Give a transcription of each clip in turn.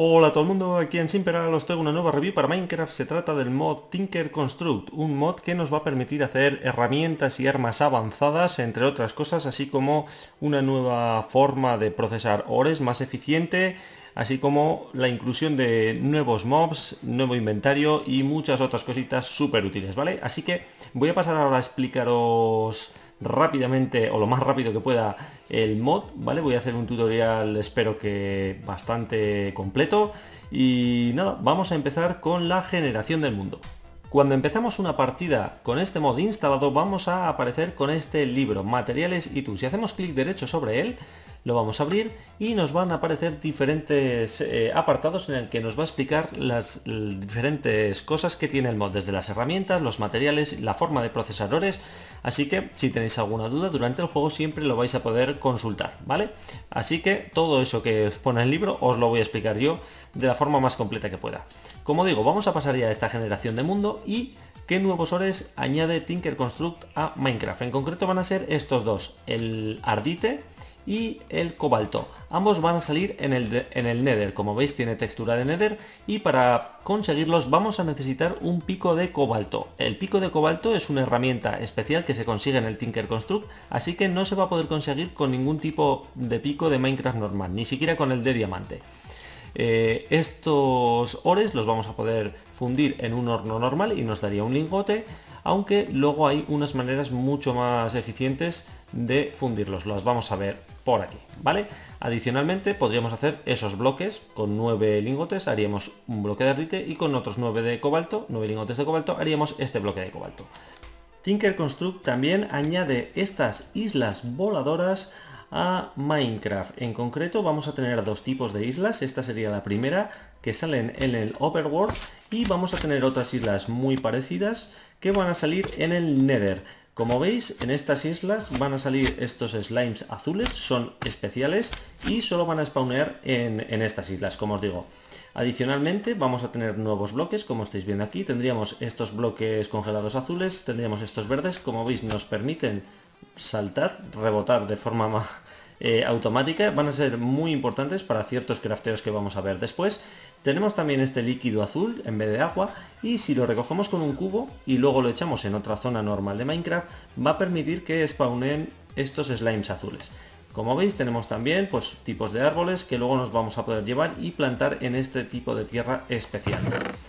Hola a todo el mundo, aquí en Simperal os traigo una nueva review para Minecraft. Se trata del mod Tinker Construct, un mod que nos va a permitir hacer herramientas y armas avanzadas, entre otras cosas, así como una nueva forma de procesar ores más eficiente, así como la inclusión de nuevos mobs, nuevo inventario y muchas otras cositas súper útiles, ¿vale? Así que voy a pasar ahora a explicaros rápidamente o lo más rápido que pueda el mod, ¿vale? Voy a hacer un tutorial espero que bastante completo y nada, vamos a empezar con la generación del mundo. Cuando empezamos una partida con este mod instalado vamos a aparecer con este libro, materiales y tú. Si hacemos clic derecho sobre él, lo vamos a abrir y nos van a aparecer diferentes eh, apartados en el que nos va a explicar las diferentes cosas que tiene el mod, desde las herramientas, los materiales, la forma de procesadores, así que si tenéis alguna duda durante el juego siempre lo vais a poder consultar, ¿vale? Así que todo eso que os pone el libro os lo voy a explicar yo de la forma más completa que pueda. Como digo, vamos a pasar ya a esta generación de mundo y qué nuevos ores añade Tinker Construct a Minecraft. En concreto van a ser estos dos, el Ardite, y el cobalto. Ambos van a salir en el, en el nether, como veis tiene textura de nether y para conseguirlos vamos a necesitar un pico de cobalto. El pico de cobalto es una herramienta especial que se consigue en el Tinker Construct, así que no se va a poder conseguir con ningún tipo de pico de Minecraft normal, ni siquiera con el de diamante. Eh, estos ores los vamos a poder fundir en un horno normal y nos daría un lingote, aunque luego hay unas maneras mucho más eficientes de fundirlos. Las vamos a ver por aquí, ¿vale? Adicionalmente podríamos hacer esos bloques con 9 lingotes, haríamos un bloque de ardite y con otros 9 de cobalto, 9 lingotes de cobalto, haríamos este bloque de cobalto. Tinker Construct también añade estas islas voladoras a Minecraft. En concreto vamos a tener dos tipos de islas. Esta sería la primera que salen en el Overworld y vamos a tener otras islas muy parecidas que van a salir en el Nether. Como veis, en estas islas van a salir estos slimes azules, son especiales y solo van a spawnear en, estas islas, como os digo. Adicionalmente vamos a tener nuevos bloques, como estáis viendo aquí, tendríamos estos bloques congelados azules, tendríamos estos verdes, como veis nos permiten saltar, rebotar de forma eh, automática, van a ser muy importantes para ciertos crafteos que vamos a ver después. Tenemos también este líquido azul en vez de agua y si lo recogemos con un cubo y luego lo echamos en otra zona normal de Minecraft va a permitir que spawnen estos slimes azules. Como veis tenemos también pues, tipos de árboles que luego nos vamos a poder llevar y plantar en este tipo de tierra especial.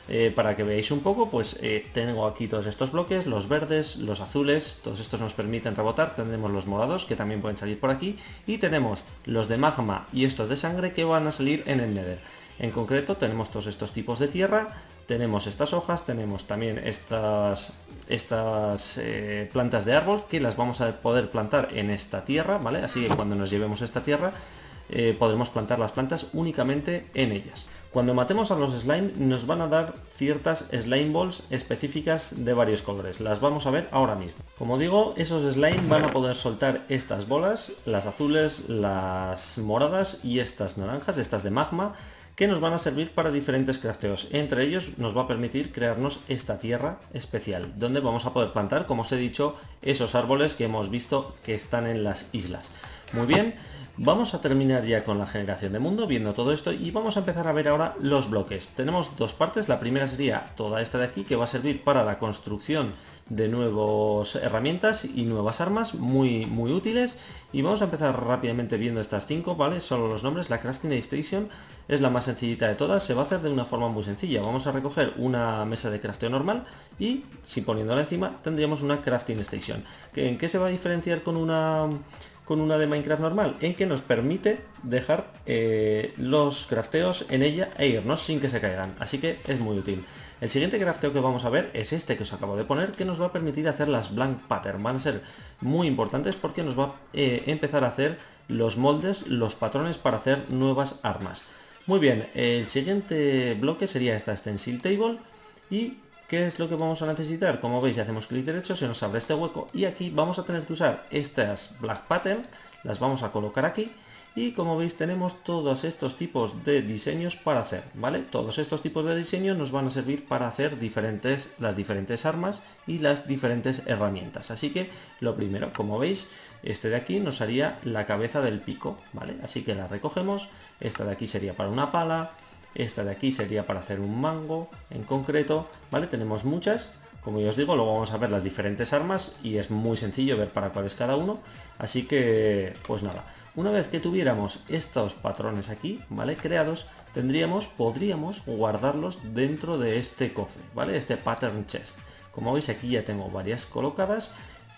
Eh, para que veáis un poco, pues eh, tengo aquí todos estos bloques, los verdes, los azules, todos estos nos permiten rebotar, tendremos los morados que también pueden salir por aquí y tenemos los de magma y estos de sangre que van a salir en el nether. En concreto tenemos todos estos tipos de tierra, tenemos estas hojas, tenemos también estas, estas eh, plantas de árbol que las vamos a poder plantar en esta tierra, ¿vale? Así que cuando nos llevemos esta tierra eh, podremos plantar las plantas únicamente en ellas. Cuando matemos a los slime nos van a dar ciertas slime balls específicas de varios colores. Las vamos a ver ahora mismo. Como digo, esos slime van a poder soltar estas bolas, las azules, las moradas y estas naranjas, estas de magma, que nos van a servir para diferentes crafteos. Entre ellos nos va a permitir crearnos esta tierra especial, donde vamos a poder plantar, como os he dicho, esos árboles que hemos visto que están en las islas. Muy bien, vamos a terminar ya con la generación de mundo, viendo todo esto, y vamos a empezar a ver ahora los bloques. Tenemos dos partes, la primera sería toda esta de aquí, que va a servir para la construcción de nuevas herramientas y nuevas armas muy, muy útiles. Y vamos a empezar rápidamente viendo estas cinco, ¿vale? Solo los nombres. La Crafting Station es la más sencillita de todas. Se va a hacer de una forma muy sencilla. Vamos a recoger una mesa de crafteo normal y, si poniéndola encima, tendríamos una Crafting Station. ¿En qué se va a diferenciar con una con una de Minecraft normal, en que nos permite dejar eh, los crafteos en ella e irnos sin que se caigan, así que es muy útil. El siguiente crafteo que vamos a ver es este que os acabo de poner, que nos va a permitir hacer las blank pattern, van a ser muy importantes porque nos va a eh, empezar a hacer los moldes, los patrones para hacer nuevas armas. Muy bien, el siguiente bloque sería esta stencil table. Y ¿Qué es lo que vamos a necesitar? Como veis, si hacemos clic derecho se nos abre este hueco y aquí vamos a tener que usar estas black pattern, las vamos a colocar aquí y como veis tenemos todos estos tipos de diseños para hacer, ¿vale? Todos estos tipos de diseños nos van a servir para hacer diferentes, las diferentes armas y las diferentes herramientas. Así que lo primero, como veis, este de aquí nos haría la cabeza del pico, ¿vale? Así que la recogemos, esta de aquí sería para una pala, esta de aquí sería para hacer un mango en concreto, ¿vale? Tenemos muchas, como ya os digo, luego vamos a ver las diferentes armas y es muy sencillo ver para cuál es cada uno, así que, pues nada. Una vez que tuviéramos estos patrones aquí, ¿vale? Creados, tendríamos, podríamos guardarlos dentro de este cofre, ¿vale? Este pattern chest. Como veis aquí ya tengo varias colocadas.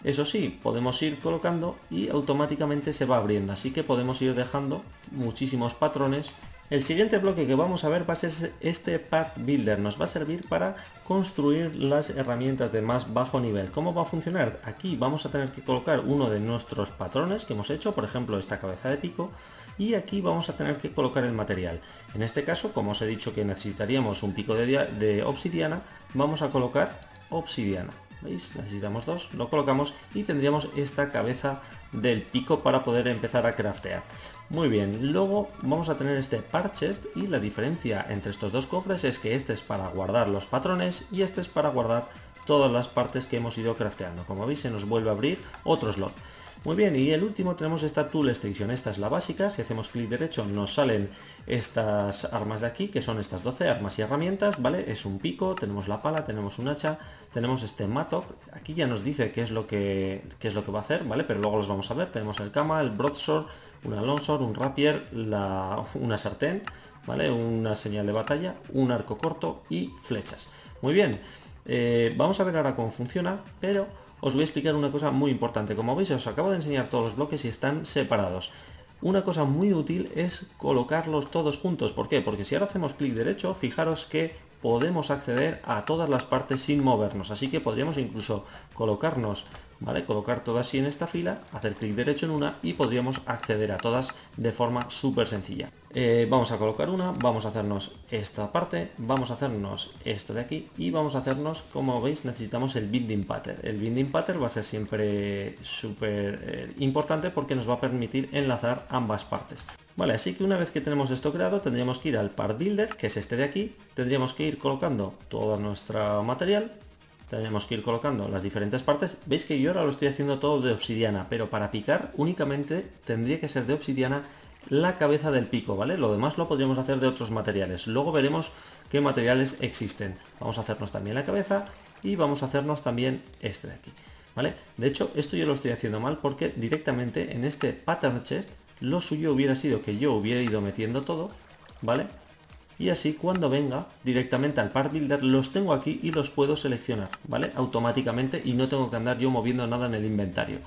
Eso sí, podemos ir colocando y automáticamente se va abriendo, así que podemos ir dejando muchísimos patrones el siguiente bloque que vamos a ver va a ser este Part Builder. Nos va a servir para construir las herramientas de más bajo nivel. ¿Cómo va a funcionar? Aquí vamos a tener que colocar uno de nuestros patrones que hemos hecho, por ejemplo esta cabeza de pico, y aquí vamos a tener que colocar el material. En este caso, como os he dicho que necesitaríamos un pico de, de obsidiana, vamos a colocar obsidiana. ¿Veis? Necesitamos dos, lo colocamos y tendríamos esta cabeza del pico para poder empezar a craftear. Muy bien, luego vamos a tener este chest y la diferencia entre estos dos cofres es que este es para guardar los patrones y este es para guardar todas las partes que hemos ido crafteando. Como veis se nos vuelve a abrir otro slot. Muy bien, y el último tenemos esta Tool Station, esta es la básica, si hacemos clic derecho nos salen estas armas de aquí, que son estas 12 armas y herramientas, ¿vale? Es un pico, tenemos la pala, tenemos un hacha, tenemos este mattock, aquí ya nos dice qué es lo que, es lo que va a hacer, ¿vale? Pero luego los vamos a ver, tenemos el kama, el broadsword, una longsword, un rapier, una sartén, ¿vale? Una señal de batalla, un arco corto y flechas. Muy bien, eh, vamos a ver ahora cómo funciona, pero os voy a explicar una cosa muy importante. Como veis, os acabo de enseñar todos los bloques y están separados. Una cosa muy útil es colocarlos todos juntos. ¿Por qué? Porque si ahora hacemos clic derecho, fijaros que podemos acceder a todas las partes sin movernos. Así que podríamos incluso colocarnos ¿vale? Colocar todas así en esta fila, hacer clic derecho en una y podríamos acceder a todas de forma súper sencilla. Eh, vamos a colocar una, vamos a hacernos esta parte, vamos a hacernos esto de aquí y vamos a hacernos, como veis, necesitamos el binding pattern. El binding pattern va a ser siempre súper eh, importante porque nos va a permitir enlazar ambas partes. Vale, así que una vez que tenemos esto creado, tendríamos que ir al part builder, que es este de aquí, tendríamos que ir colocando todo nuestro material, tenemos que ir colocando las diferentes partes. Veis que yo ahora lo estoy haciendo todo de obsidiana, pero para picar únicamente tendría que ser de obsidiana la cabeza del pico, ¿vale? Lo demás lo podríamos hacer de otros materiales. Luego veremos qué materiales existen. Vamos a hacernos también la cabeza y vamos a hacernos también este de aquí, ¿vale? De hecho, esto yo lo estoy haciendo mal porque directamente en este pattern chest lo suyo hubiera sido que yo hubiera ido metiendo todo, ¿vale? y así cuando venga directamente al Part Builder los tengo aquí y los puedo seleccionar, ¿vale? Automáticamente y no tengo que andar yo moviendo nada en el inventario.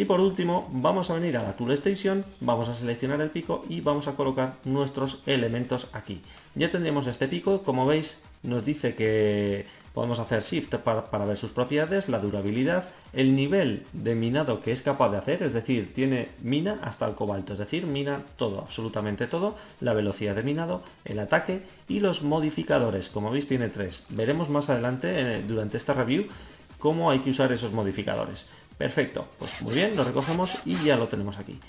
Y por último vamos a venir a la Tool Station, vamos a seleccionar el pico y vamos a colocar nuestros elementos aquí. Ya tendremos este pico, como veis nos dice que Podemos hacer Shift para, ver sus propiedades, la durabilidad, el nivel de minado que es capaz de hacer, es decir, tiene mina hasta el cobalto, es decir, mina todo, absolutamente todo, la velocidad de minado, el ataque y los modificadores, como veis tiene tres. Veremos más adelante durante esta review cómo hay que usar esos modificadores. Perfecto, pues muy bien, lo recogemos y ya lo tenemos aquí.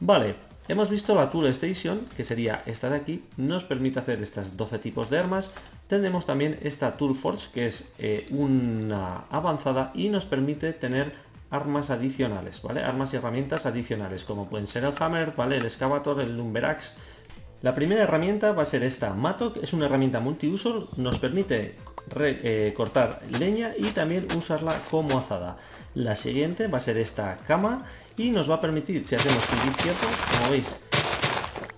Vale, hemos visto la Tool Station, que sería esta de aquí, nos permite hacer estas 12 tipos de armas, tenemos también esta Tool Forge, que es eh, una avanzada y nos permite tener armas adicionales, ¿vale? Armas y herramientas adicionales, como pueden ser el Hammer, ¿vale? El Excavator, el Lumberax. La primera herramienta va a ser esta Matok, es una herramienta multiuso, nos permite eh, cortar leña y también usarla como azada. La siguiente va a ser esta cama y nos va a permitir, si hacemos clic izquierdo, como veis,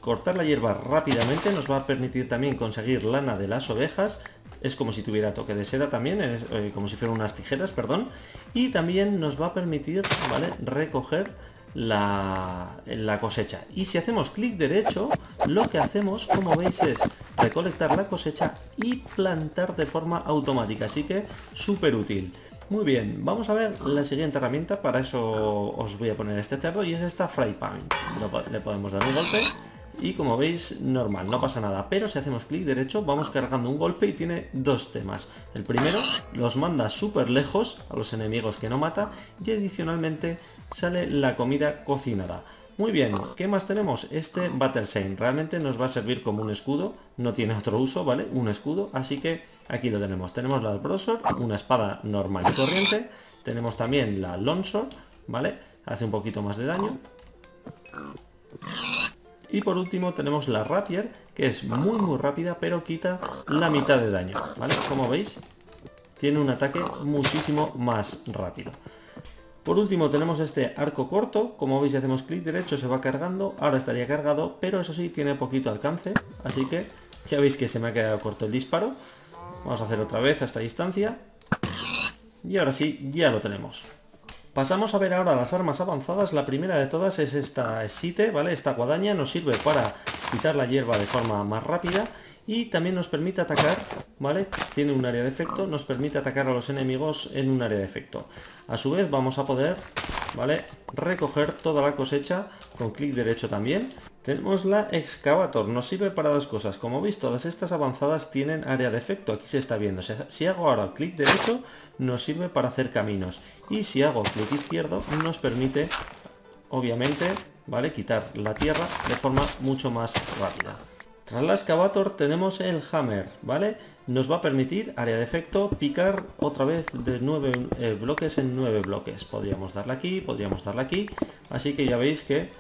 cortar la hierba rápidamente, nos va a permitir también conseguir lana de las ovejas, es como si tuviera toque de seda también, eh, como si fueran unas tijeras, perdón, y también nos va a permitir, ¿vale?, recoger la, la, cosecha. Y si hacemos clic derecho, lo que hacemos, como veis, es recolectar la cosecha y plantar de forma automática. Así que súper útil. Muy bien, vamos a ver la siguiente herramienta. Para eso os voy a poner este cerdo y es esta fry pan. Le podemos dar un golpe y como veis normal, no pasa nada, pero si hacemos clic derecho vamos cargando un golpe y tiene dos temas. El primero los manda súper lejos a los enemigos que no mata y adicionalmente sale la comida cocinada. Muy bien, ¿qué más tenemos? Este Battle Shane realmente nos va a servir como un escudo, no tiene otro uso, ¿vale? Un escudo, así que aquí lo tenemos. Tenemos la Brosor, una espada normal y corriente, tenemos también la Longsword, ¿vale? Hace un poquito más de daño Y por último tenemos la Rapier, que es muy muy rápida, pero quita la mitad de daño, ¿vale? Como veis, tiene un ataque muchísimo más rápido. Por último tenemos este arco corto, como veis si hacemos clic derecho se va cargando, ahora estaría cargado, pero eso sí tiene poquito alcance, así que ya veis que se me ha quedado corto el disparo. Vamos a hacer otra vez a esta distancia. Y ahora sí, ya lo tenemos. Pasamos a ver ahora las armas avanzadas. La primera de todas es esta site, ¿vale? Esta guadaña nos sirve para quitar la hierba de forma más rápida y también nos permite atacar, ¿vale? Tiene un área de efecto, nos permite atacar a los enemigos en un área de efecto. A su vez vamos a poder, ¿vale? Recoger toda la cosecha con clic derecho también. Tenemos la excavator, nos sirve para dos cosas. Como veis, todas estas avanzadas tienen área de efecto, aquí se está viendo. Si hago ahora clic derecho, nos sirve para hacer caminos. Y si hago clic izquierdo, nos permite, obviamente, ¿vale? Quitar la tierra de forma mucho más rápida. Tras la excavator tenemos el hammer, ¿vale? Nos va a permitir, área de efecto, picar otra vez de 9 eh, bloques en 9 bloques. Podríamos darle aquí, podríamos darle aquí, así que ya veis que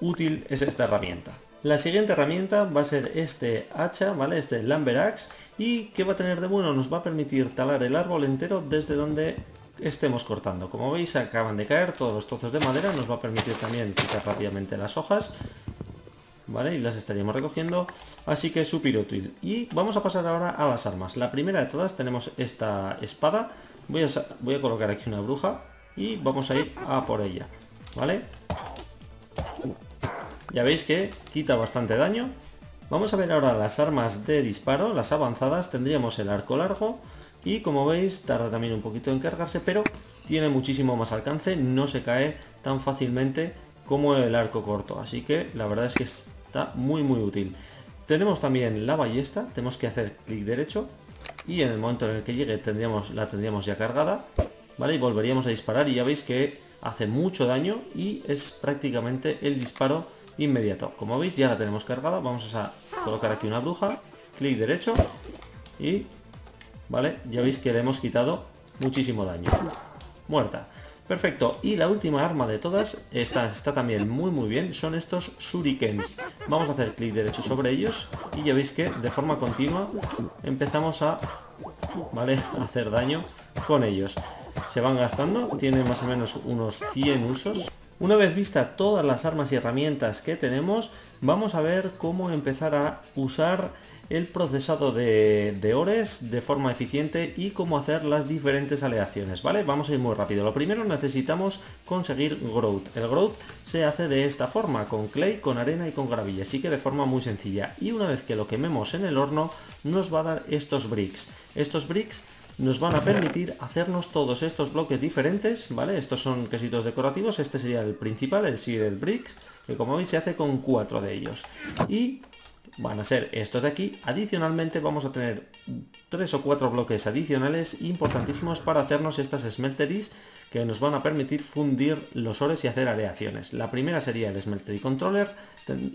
útil es esta herramienta. La siguiente herramienta va a ser este hacha, ¿vale? Este Lumber Axe. ¿Y qué va a tener de bueno? Nos va a permitir talar el árbol entero desde donde estemos cortando. Como veis acaban de caer todos los trozos de madera, nos va a permitir también quitar rápidamente las hojas ¿vale? Y las estaríamos recogiendo, así que súper útil. Y vamos a pasar ahora a las armas. La primera de todas tenemos esta espada. Voy a, voy a colocar aquí una bruja y vamos a ir a por ella, ¿vale? Ya veis que quita bastante daño. Vamos a ver ahora las armas de disparo, las avanzadas. Tendríamos el arco largo y como veis tarda también un poquito en cargarse, pero tiene muchísimo más alcance, no se cae tan fácilmente como el arco corto. Así que la verdad es que es Está muy muy útil. Tenemos también la ballesta, tenemos que hacer clic derecho y en el momento en el que llegue tendríamos, la tendríamos ya cargada, ¿vale? Y volveríamos a disparar y ya veis que hace mucho daño y es prácticamente el disparo inmediato. Como veis ya la tenemos cargada, vamos a colocar aquí una bruja, clic derecho y, ¿vale? Ya veis que le hemos quitado muchísimo daño. Muerta. Perfecto, y la última arma de todas, está, está también muy muy bien, son estos shurikens. Vamos a hacer clic derecho sobre ellos y ya veis que de forma continua empezamos a, ¿vale? a hacer daño con ellos. Se van gastando, tienen más o menos unos 100 usos. Una vez vista todas las armas y herramientas que tenemos, vamos a ver cómo empezar a usar el procesado de, ores de forma eficiente y cómo hacer las diferentes aleaciones, ¿vale? Vamos a ir muy rápido. Lo primero necesitamos conseguir growth. El growth se hace de esta forma, con clay, con arena y con gravilla, así que de forma muy sencilla. Y una vez que lo quememos en el horno, nos va a dar estos bricks. Estos bricks nos van a permitir hacernos todos estos bloques diferentes, ¿vale? Estos son quesitos decorativos, este sería el principal, el Seeded Bricks, que como veis se hace con cuatro de ellos. Y van a ser estos de aquí. Adicionalmente vamos a tener tres o cuatro bloques adicionales importantísimos para hacernos estas smelteries que nos van a permitir fundir los ores y hacer aleaciones. La primera sería el smeltery controller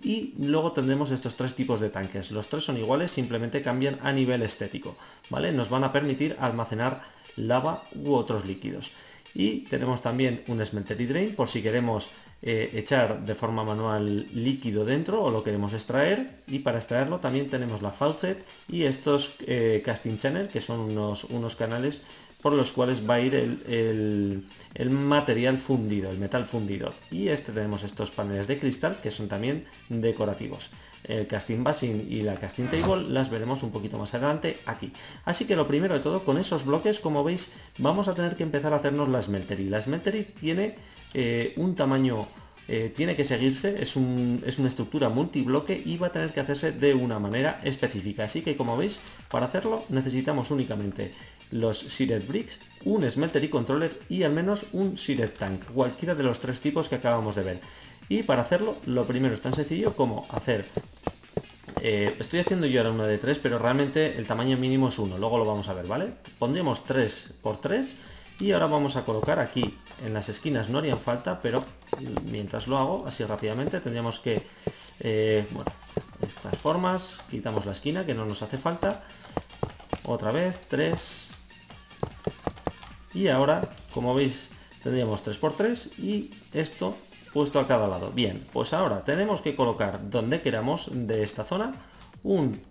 y luego tendremos estos tres tipos de tanques. Los tres son iguales, simplemente cambian a nivel estético. ¿vale? Nos van a permitir almacenar lava u otros líquidos. Y tenemos también un smeltery drain por si queremos eh, echar de forma manual líquido dentro o lo queremos extraer y para extraerlo también tenemos la faucet y estos eh, casting channel que son unos, unos canales por los cuales va a ir el, el, material fundido, el metal fundido. Y este tenemos estos paneles de cristal que son también decorativos. El casting basin y la casting table las veremos un poquito más adelante aquí. Así que lo primero de todo, con esos bloques, como veis, vamos a tener que empezar a hacernos la smeltery. La smeltery tiene eh, un tamaño eh, tiene que seguirse, es, es, una estructura multibloque y va a tener que hacerse de una manera específica. Así que como veis, para hacerlo necesitamos únicamente los Seared Bricks, un Smeltery Controller y al menos un Seared Tank, cualquiera de los tres tipos que acabamos de ver. Y para hacerlo, lo primero es tan sencillo como hacer... Eh, estoy haciendo yo ahora una de tres, pero realmente el tamaño mínimo es uno, luego lo vamos a ver, ¿vale? Pondríamos 3 por 3 y ahora vamos a colocar aquí en las esquinas no harían falta pero mientras lo hago así rápidamente tendríamos que eh, bueno estas formas quitamos la esquina que no nos hace falta otra vez 3 y ahora como veis tendríamos 3 por 3 y esto puesto a cada lado. Bien, pues ahora tenemos que colocar donde queramos de esta zona un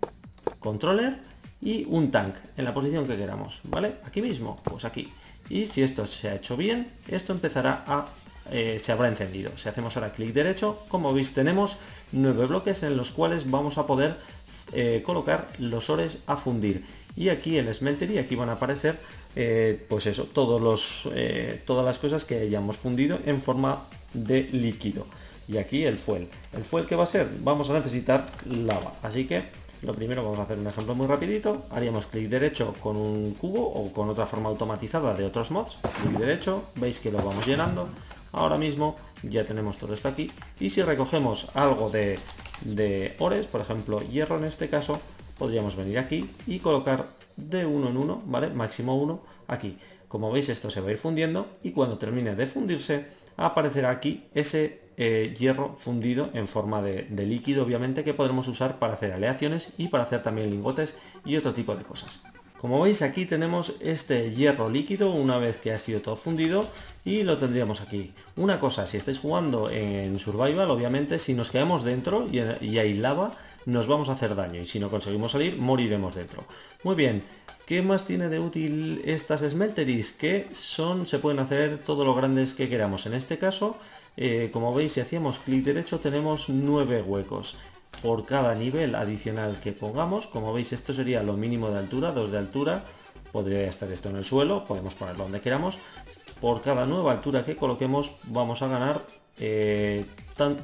controller y un tank en la posición que queramos, ¿vale? Aquí mismo, pues aquí. Y si esto se ha hecho bien, esto empezará a... Eh, se habrá encendido. Si hacemos ahora clic derecho, como veis tenemos nueve bloques en los cuales vamos a poder eh, colocar los ores a fundir. Y aquí en Smeltery, aquí van a aparecer, eh, pues eso, todos los, todas las cosas que hayamos fundido en forma de líquido. Y aquí el fuel. ¿El fuel que va a ser? Vamos a necesitar lava. Así que lo primero vamos a hacer un ejemplo muy rapidito. Haríamos clic derecho con un cubo o con otra forma automatizada de otros mods. Clic derecho, veis que lo vamos llenando. Ahora mismo ya tenemos todo esto aquí. Y si recogemos algo de, de ores, por ejemplo hierro en este caso, podríamos venir aquí y colocar de uno en uno, ¿vale? Máximo uno aquí. Como veis esto se va a ir fundiendo y cuando termine de fundirse aparecerá aquí ese eh, hierro fundido en forma de, líquido, obviamente, que podremos usar para hacer aleaciones y para hacer también lingotes y otro tipo de cosas. Como veis aquí tenemos este hierro líquido una vez que ha sido todo fundido y lo tendríamos aquí. Una cosa, si estáis jugando en Survival, obviamente si nos quedamos dentro y, y hay lava, nos vamos a hacer daño y si no conseguimos salir, moriremos dentro. Muy bien, ¿Qué más tiene de útil estas smelteries? Que son, se pueden hacer todo lo grandes que queramos. En este caso, eh, como veis, si hacíamos clic derecho tenemos nueve huecos. Por cada nivel adicional que pongamos, como veis esto sería lo mínimo de altura, 2 de altura, podría estar esto en el suelo, podemos ponerlo donde queramos. Por cada nueva altura que coloquemos vamos a ganar eh,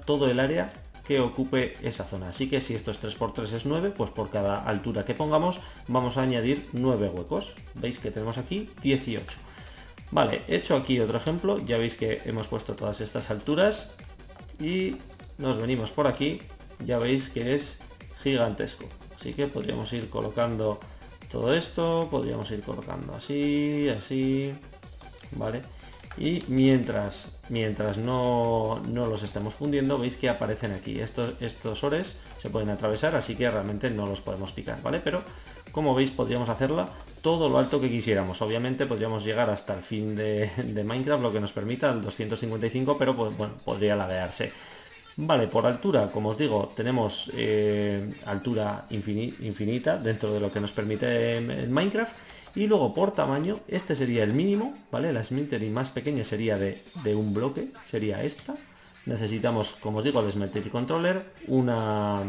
todo el área que ocupe esa zona. Así que si esto es 3x3 es 9, pues por cada altura que pongamos vamos a añadir 9 huecos. Veis que tenemos aquí 18. Vale, he hecho aquí otro ejemplo, ya veis que hemos puesto todas estas alturas y nos venimos por aquí, ya veis que es gigantesco. Así que podríamos ir colocando todo esto, podríamos ir colocando así, así, ¿vale? y mientras, mientras no, los estemos fundiendo veis que aparecen aquí. Estos, estos ores se pueden atravesar, así que realmente no los podemos picar, ¿vale? Pero como veis podríamos hacerla todo lo alto que quisiéramos. Obviamente podríamos llegar hasta el fin de, Minecraft, lo que nos permita el 255, pero pues, bueno, podría ladearse. Vale, por altura, como os digo, tenemos eh, altura infinita dentro de lo que nos permite el Minecraft y luego por tamaño, este sería el mínimo, ¿vale? La smeltery más pequeña sería de, un bloque, sería esta. Necesitamos, como os digo, el smeltery controller, una,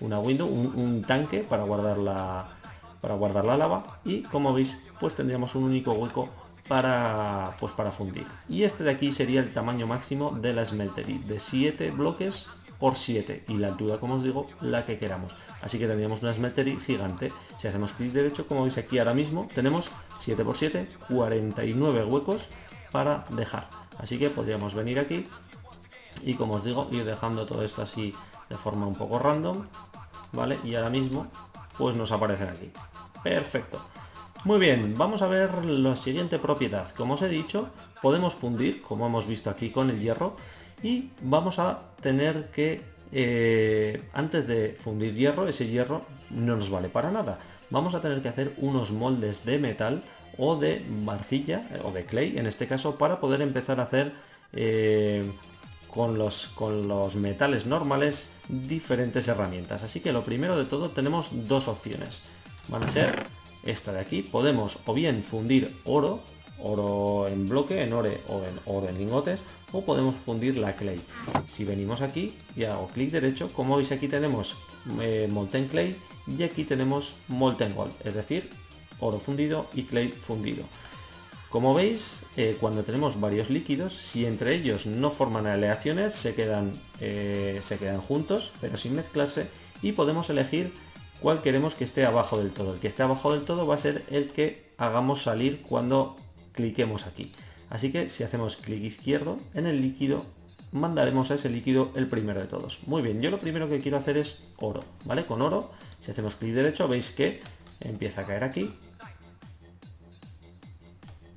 una window, un, tanque para guardar, la, para guardar la lava y como veis, pues tendríamos un único hueco para, pues para fundir. Y este de aquí sería el tamaño máximo de la smeltery, de 7 bloques por 7 y la altura, como os digo, la que queramos. Así que tendríamos una smeltery gigante. Si hacemos clic derecho, como veis aquí ahora mismo, tenemos 7 por 7, 49 huecos para dejar. Así que podríamos venir aquí y como os digo, ir dejando todo esto así de forma un poco random, ¿vale? Y ahora mismo, pues nos aparecen aquí. Perfecto. Muy bien, vamos a ver la siguiente propiedad. Como os he dicho, podemos fundir, como hemos visto aquí con el hierro, y vamos a tener que, eh, antes de fundir hierro, ese hierro no nos vale para nada. Vamos a tener que hacer unos moldes de metal o de marcilla eh, o de clay en este caso para poder empezar a hacer eh, con, los, con los metales normales diferentes herramientas. Así que lo primero de todo tenemos dos opciones. Van a ser esta de aquí. Podemos o bien fundir oro, oro en bloque, en ore o en oro en lingotes, o podemos fundir la clay. Si venimos aquí y hago clic derecho, como veis aquí tenemos eh, Molten Clay y aquí tenemos Molten Gold, es decir, oro fundido y clay fundido. Como veis, eh, cuando tenemos varios líquidos, si entre ellos no forman aleaciones, se quedan, eh, se quedan juntos, pero sin mezclarse, y podemos elegir cuál queremos que esté abajo del todo. El que esté abajo del todo va a ser el que hagamos salir cuando cliquemos aquí. Así que si hacemos clic izquierdo en el líquido, mandaremos a ese líquido el primero de todos. Muy bien, yo lo primero que quiero hacer es oro, ¿vale? Con oro, si hacemos clic derecho, veis que empieza a caer aquí.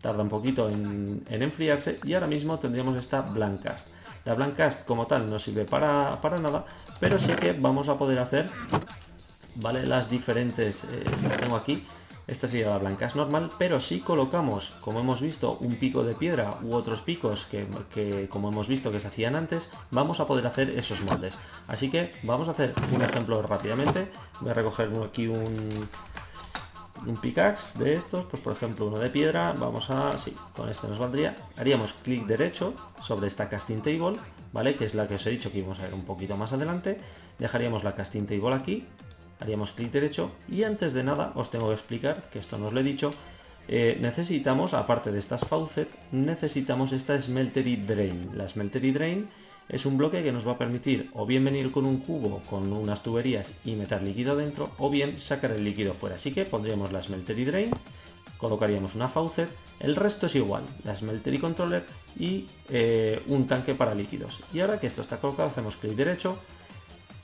Tarda un poquito en, enfriarse y ahora mismo tendríamos esta Blancast. La Blancast como tal no sirve para, nada, pero sí que vamos a poder hacer, ¿vale? Las diferentes, eh, las tengo aquí, esta sería la blanca, es normal, pero si colocamos, como hemos visto, un pico de piedra u otros picos que, como hemos visto que se hacían antes, vamos a poder hacer esos moldes. Así que vamos a hacer un ejemplo rápidamente. Voy a recoger aquí un, un pickaxe de estos, pues por ejemplo uno de piedra, vamos a, sí, con este nos valdría, haríamos clic derecho sobre esta casting table, ¿vale? Que es la que os he dicho que íbamos a ver un poquito más adelante, dejaríamos la casting table aquí, haríamos clic derecho y antes de nada os tengo que explicar, que esto no os lo he dicho, eh, necesitamos, aparte de estas faucet, necesitamos esta smeltery drain. La smeltery drain es un bloque que nos va a permitir o bien venir con un cubo con unas tuberías y meter líquido dentro o bien sacar el líquido fuera. Así que pondríamos la smeltery drain, colocaríamos una faucet, el resto es igual, la smeltery controller y eh, un tanque para líquidos. Y ahora que esto está colocado hacemos clic derecho,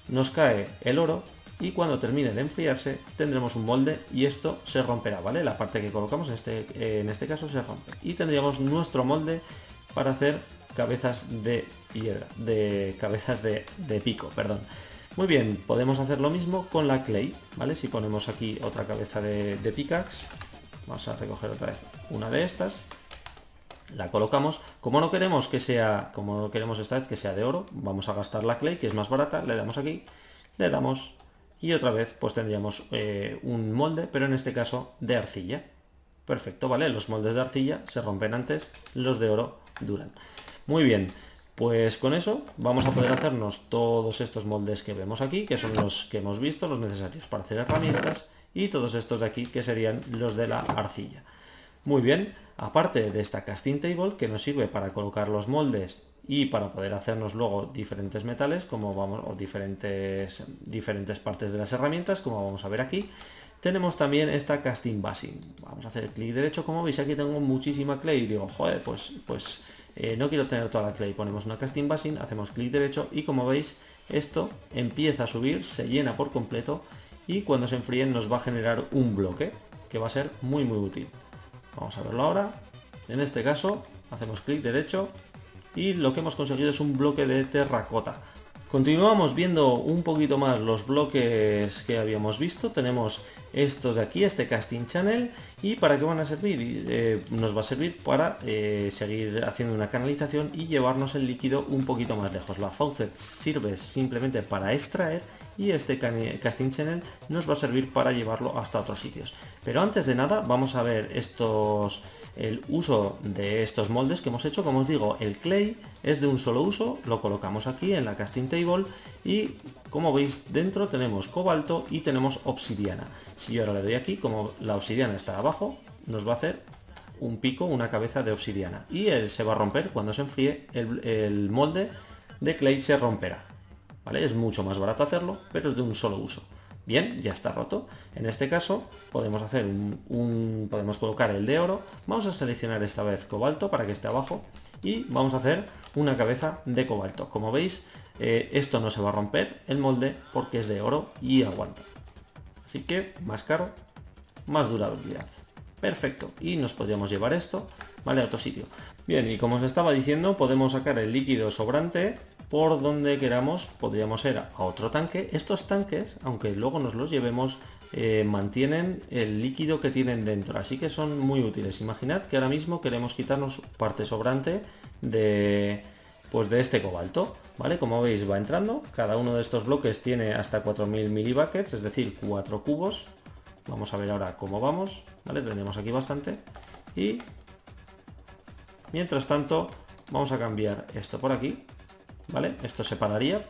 nos cae el oro y cuando termine de enfriarse tendremos un molde y esto se romperá, ¿vale? La parte que colocamos en este, en este caso se rompe. Y tendríamos nuestro molde para hacer cabezas de piedra, de cabezas de, pico, perdón. Muy bien, podemos hacer lo mismo con la clay, ¿vale? Si ponemos aquí otra cabeza de, de pickaxe, vamos a recoger otra vez una de estas, la colocamos, como no queremos que sea, como no queremos esta vez que sea de oro, vamos a gastar la clay, que es más barata, le damos aquí, le damos y otra vez pues tendríamos eh, un molde, pero en este caso de arcilla. Perfecto, ¿vale? Los moldes de arcilla se rompen antes, los de oro duran. Muy bien, pues con eso vamos a poder hacernos todos estos moldes que vemos aquí, que son los que hemos visto, los necesarios para hacer herramientas, y todos estos de aquí que serían los de la arcilla. Muy bien, aparte de esta casting table que nos sirve para colocar los moldes y para poder hacernos luego diferentes metales como vamos o diferentes diferentes partes de las herramientas como vamos a ver aquí tenemos también esta casting basin vamos a hacer clic derecho como veis aquí tengo muchísima clay y digo joder pues pues eh, no quiero tener toda la clay ponemos una casting basin hacemos clic derecho y como veis esto empieza a subir se llena por completo y cuando se enfríen nos va a generar un bloque que va a ser muy muy útil. Vamos a verlo ahora. En este caso hacemos clic derecho y lo que hemos conseguido es un bloque de terracota. Continuamos viendo un poquito más los bloques que habíamos visto. Tenemos estos de aquí, este casting channel. ¿Y para qué van a servir? Eh, nos va a servir para eh, seguir haciendo una canalización y llevarnos el líquido un poquito más lejos. La faucet sirve simplemente para extraer y este casting channel nos va a servir para llevarlo hasta otros sitios. Pero antes de nada vamos a ver estos el uso de estos moldes que hemos hecho. Como os digo, el clay es de un solo uso, lo colocamos aquí en la casting table y como veis dentro tenemos cobalto y tenemos obsidiana. Si yo ahora le doy aquí, como la obsidiana está abajo, nos va a hacer un pico, una cabeza de obsidiana y él se va a romper cuando se enfríe el, molde de clay se romperá. ¿Vale? Es mucho más barato hacerlo, pero es de un solo uso. Bien, ya está roto. En este caso podemos hacer un, podemos colocar el de oro. Vamos a seleccionar esta vez cobalto para que esté abajo y vamos a hacer una cabeza de cobalto. Como veis, eh, esto no se va a romper el molde porque es de oro y aguanta. Así que más caro, más durabilidad. Perfecto. Y nos podríamos llevar esto, ¿vale? A otro sitio. Bien, y como os estaba diciendo, podemos sacar el líquido sobrante por donde queramos, podríamos ir a otro tanque. Estos tanques, aunque luego nos los llevemos, eh, mantienen el líquido que tienen dentro, así que son muy útiles. Imaginad que ahora mismo queremos quitarnos parte sobrante de, pues de este cobalto, ¿vale? Como veis va entrando, cada uno de estos bloques tiene hasta 4000 milibuckets, es decir, 4 cubos. Vamos a ver ahora cómo vamos, ¿vale? Tenemos aquí bastante. Y mientras tanto, vamos a cambiar esto por aquí, ¿vale? Esto separaría,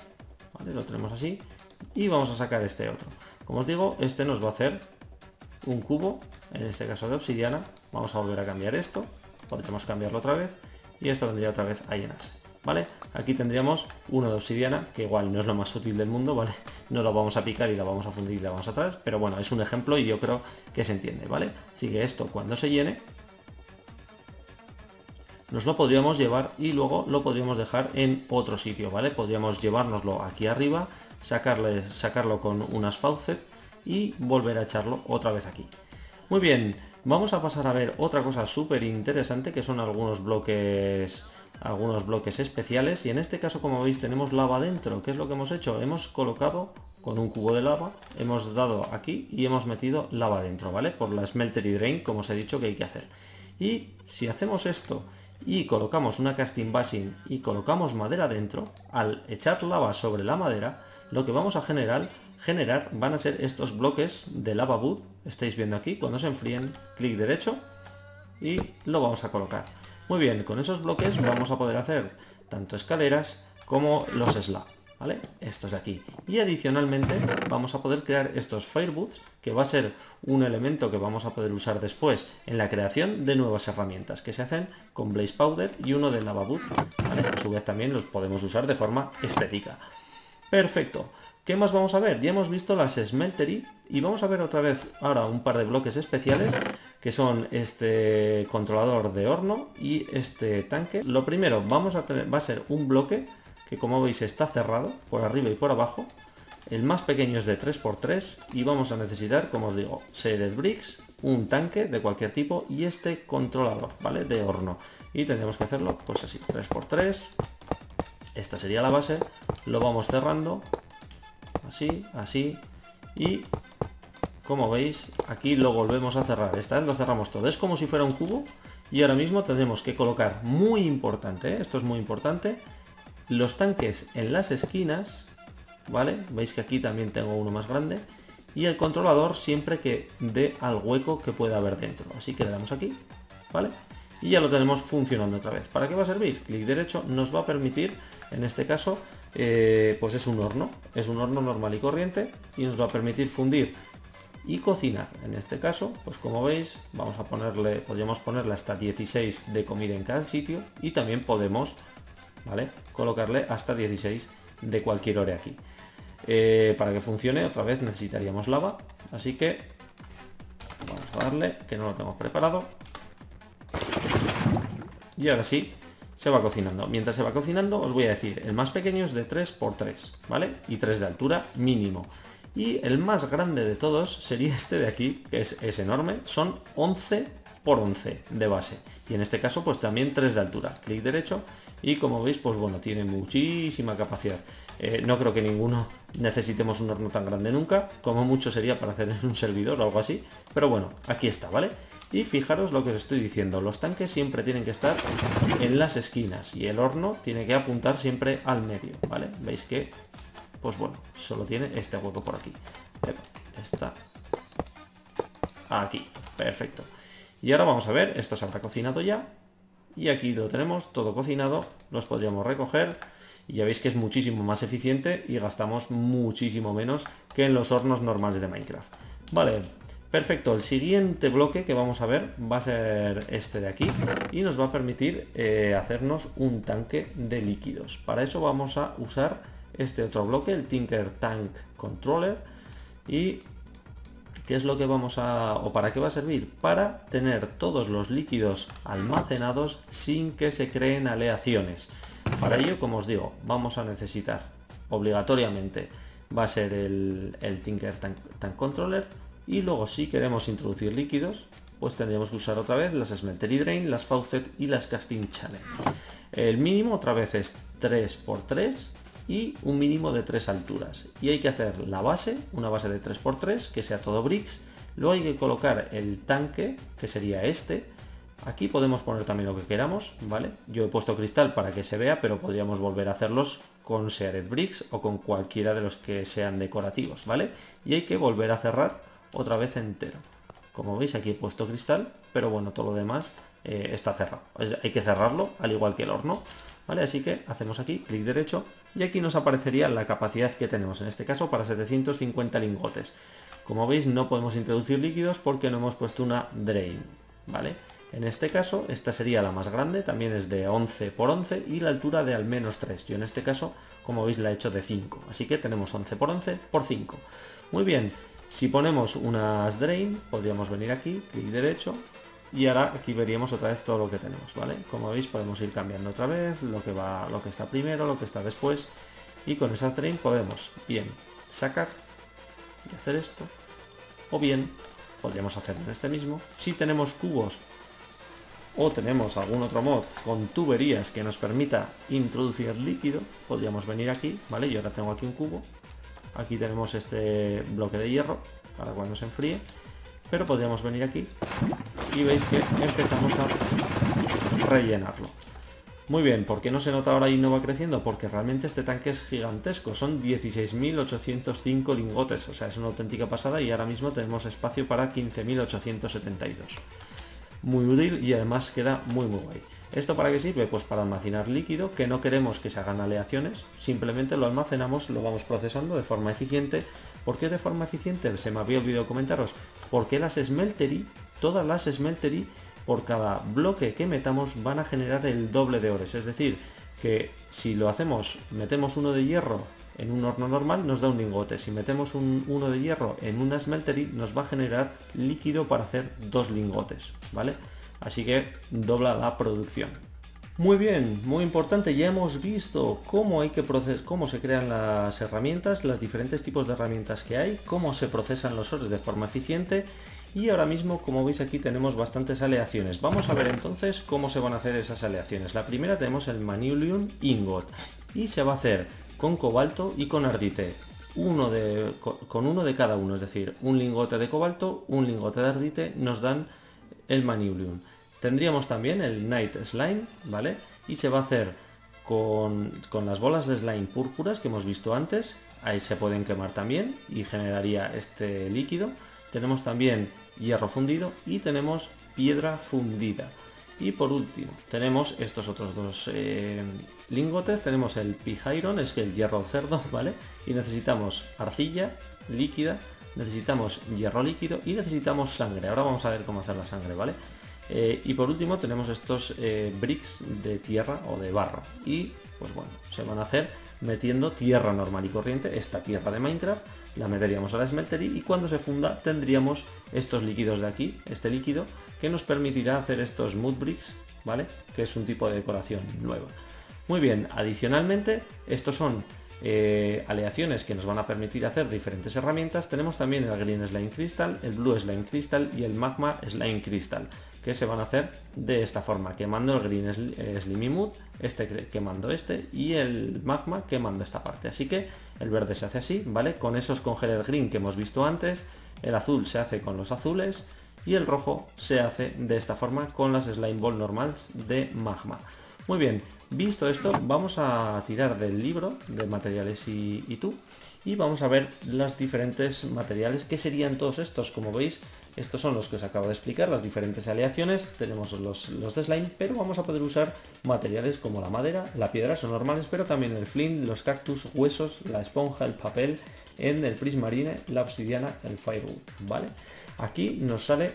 ¿vale? Lo tenemos así. Y vamos a sacar este otro. Como os digo, este nos va a hacer un cubo, en este caso de obsidiana. Vamos a volver a cambiar esto. Podríamos cambiarlo otra vez. Y esto vendría otra vez a llenarse. ¿Vale? Aquí tendríamos uno de obsidiana, que igual no es lo más útil del mundo, ¿vale? No lo vamos a picar y la vamos a fundir y la vamos a traer, pero bueno, es un ejemplo y yo creo que se entiende, ¿vale? Así que esto cuando se llene, nos lo podríamos llevar y luego lo podríamos dejar en otro sitio, ¿vale? Podríamos llevárnoslo aquí arriba, sacarle, sacarlo con unas faucet y volver a echarlo otra vez aquí. Muy bien, vamos a pasar a ver otra cosa súper interesante que son algunos bloques algunos bloques especiales y en este caso como veis tenemos lava dentro. ¿Qué es lo que hemos hecho? Hemos colocado con un cubo de lava, hemos dado aquí y hemos metido lava dentro, ¿vale? Por la smelter y drain, como os he dicho que hay que hacer. Y si hacemos esto y colocamos una casting basin y colocamos madera dentro, al echar lava sobre la madera, lo que vamos a generar, generar van a ser estos bloques de lava wood, estáis viendo aquí, cuando se enfríen, clic derecho y lo vamos a colocar. Muy bien, con esos bloques vamos a poder hacer tanto escaleras como los slabs. ¿Vale? Estos de aquí. Y adicionalmente vamos a poder crear estos fireboots, que va a ser un elemento que vamos a poder usar después en la creación de nuevas herramientas que se hacen con Blaze Powder y uno de Lava Boot. A su vez también los podemos usar de forma estética. Perfecto. ¿Qué más vamos a ver? Ya hemos visto las Smeltery y vamos a ver otra vez ahora un par de bloques especiales que son este controlador de horno y este tanque. Lo primero vamos a tener, va a ser un bloque que como veis está cerrado por arriba y por abajo. El más pequeño es de 3x3 y vamos a necesitar, como os digo, series bricks, un tanque de cualquier tipo y este controlador, ¿vale? De horno. Y tendremos que hacerlo pues así, 3x3. Esta sería la base. Lo vamos cerrando así, así, y como veis, aquí lo volvemos a cerrar. Esta lo cerramos todo. Es como si fuera un cubo y ahora mismo tendremos que colocar, muy importante, ¿eh? esto es muy importante, los tanques en las esquinas, ¿vale? Veis que aquí también tengo uno más grande. Y el controlador siempre que dé al hueco que pueda haber dentro. Así que le damos aquí, ¿vale? Y ya lo tenemos funcionando otra vez. ¿Para qué va a servir? Clic derecho nos va a permitir, en este caso, eh, pues es un horno, es un horno normal y corriente y nos va a permitir fundir y cocinar. En este caso, pues como veis, vamos a ponerle, podríamos ponerle hasta 16 de comida en cada sitio y también podemos, Colocarle hasta 16 de cualquier hora aquí. Eh, para que funcione, otra vez necesitaríamos lava, así que vamos a darle, que no lo tengo preparado. Y ahora sí, se va cocinando. Mientras se va cocinando, os voy a decir, el más pequeño es de 3 por 3, ¿vale? Y 3 de altura mínimo. Y el más grande de todos sería este de aquí, que es, enorme. Son 11 por 11 de base. Y en este caso, pues también 3 de altura. Clic derecho y como veis, pues bueno, tiene muchísima capacidad. Eh, no creo que ninguno necesitemos un horno tan grande nunca, como mucho sería para hacer un servidor o algo así, pero bueno, aquí está, ¿vale? Y fijaros lo que os estoy diciendo, los tanques siempre tienen que estar en las esquinas y el horno tiene que apuntar siempre al medio, ¿vale? Veis que, pues bueno, solo tiene este hueco por aquí. Está aquí, perfecto. Y ahora vamos a ver, esto se habrá cocinado ya. Y aquí lo tenemos todo cocinado, los podríamos recoger y ya veis que es muchísimo más eficiente y gastamos muchísimo menos que en los hornos normales de Minecraft. Vale, Perfecto, el siguiente bloque que vamos a ver va a ser este de aquí y nos va a permitir eh, hacernos un tanque de líquidos. Para eso vamos a usar este otro bloque, el Tinker Tank Controller y ¿qué es lo que vamos a... o para qué va a servir? Para tener todos los líquidos almacenados sin que se creen aleaciones. Para ello, como os digo, vamos a necesitar obligatoriamente va a ser el, Tinker Tank Controller y luego si queremos introducir líquidos, pues tendríamos que usar otra vez las Smeltery Drain, las Faucet y las Casting Channel. El mínimo otra vez es 3x3 y un mínimo de 3 alturas. Y hay que hacer la base, una base de 3x3, que sea todo bricks. Luego hay que colocar el tanque, que sería este. Aquí podemos poner también lo que queramos, ¿vale? Yo he puesto cristal para que se vea, pero podríamos volver a hacerlos con Seared Bricks o con cualquiera de los que sean decorativos, ¿vale? Y hay que volver a cerrar otra vez entero. Como veis aquí he puesto cristal, pero bueno, todo lo demás eh, está cerrado. hay que cerrarlo, al igual que el horno. ¿Vale? Así que hacemos aquí, clic derecho, y aquí nos aparecería la capacidad que tenemos, en este caso para 750 lingotes. Como veis no podemos introducir líquidos porque no hemos puesto una drain, ¿vale? En este caso, esta sería la más grande, también es de 11 por 11 y la altura de al menos 3. Yo en este caso, como veis, la he hecho de 5. Así que tenemos 11 por 11 por 5. Muy bien, si ponemos unas drain, podríamos venir aquí, clic derecho, y ahora aquí veríamos otra vez todo lo que tenemos, ¿vale? Como veis podemos ir cambiando otra vez lo que va, lo que está primero, lo que está después, y con esas drain podemos bien sacar y hacer esto, o bien podríamos hacer en este mismo. Si tenemos cubos o tenemos algún otro mod con tuberías que nos permita introducir líquido, podríamos venir aquí, ¿vale? Yo ahora tengo aquí un cubo, aquí tenemos este bloque de hierro para cuando se enfríe, pero podríamos venir aquí y veis que empezamos a rellenarlo. Muy bien, ¿por qué no se nota ahora y no va creciendo? Porque realmente este tanque es gigantesco, son 16.805 lingotes, o sea, es una auténtica pasada y ahora mismo tenemos espacio para 15.872. Muy útil y además queda muy muy guay. ¿Esto para qué sirve? Pues para almacenar líquido, que no queremos que se hagan aleaciones, simplemente lo almacenamos, lo vamos procesando de forma eficiente. ¿Por qué de forma eficiente? Se me había olvidado comentaros, porque las smeltery, todas las smeltery por cada bloque que metamos van a generar el doble de ores. Es decir, que si lo hacemos, metemos uno de hierro en un horno normal, nos da un lingote. Si metemos un, uno de hierro en una smeltery, nos va a generar líquido para hacer dos lingotes, ¿vale? Así que dobla la producción. Muy bien, muy importante, ya hemos visto cómo hay que cómo se crean las herramientas, los diferentes tipos de herramientas que hay, cómo se procesan los ores de forma eficiente y ahora mismo como veis aquí tenemos bastantes aleaciones. Vamos a ver entonces cómo se van a hacer esas aleaciones. La primera tenemos el Manulium Ingot y se va a hacer con cobalto y con ardite. Uno de, con uno de cada uno, es decir, un lingote de cobalto, un lingote de ardite nos dan el Manulium. Tendríamos también el Night Slime, ¿vale? Y se va a hacer con, con las bolas de slime púrpuras que hemos visto antes. Ahí se pueden quemar también y generaría este líquido. Tenemos también hierro fundido y tenemos piedra fundida. Y por último, tenemos estos otros dos eh, lingotes. Tenemos el pig iron, es el hierro cerdo, ¿vale? Y necesitamos arcilla líquida, necesitamos hierro líquido y necesitamos sangre. Ahora vamos a ver cómo hacer la sangre, ¿vale? Eh, y por último tenemos estos eh, bricks de tierra o de barro. Y pues bueno, se van a hacer metiendo tierra normal y corriente, esta tierra de Minecraft, la meteríamos a la smeltery y cuando se funda tendríamos estos líquidos de aquí, este líquido, que nos permitirá hacer estos mood bricks, ¿vale? Que es un tipo de decoración nueva. Muy bien, adicionalmente, estos son eh, aleaciones que nos van a permitir hacer diferentes herramientas. Tenemos también el Green Slime Crystal, el Blue Slime Crystal y el Magma Slime Crystal que se van a hacer de esta forma, quemando el Green eh, Slimy Mood, este quemando este y el Magma quemando esta parte. Así que el verde se hace así, ¿vale? Con esos Congered Green que hemos visto antes, el azul se hace con los azules y el rojo se hace de esta forma con las Slime Ball normales de Magma. Muy bien, visto esto, vamos a tirar del libro de materiales y, y tú y vamos a ver los diferentes materiales que serían todos estos. Como veis, estos son los que os acabo de explicar, las diferentes aleaciones. Tenemos los, los de slime, pero vamos a poder usar materiales como la madera, la piedra, son normales, pero también el flint, los cactus, huesos, la esponja, el papel, en el prismarine, la obsidiana, el firewood, ¿vale? Aquí nos sale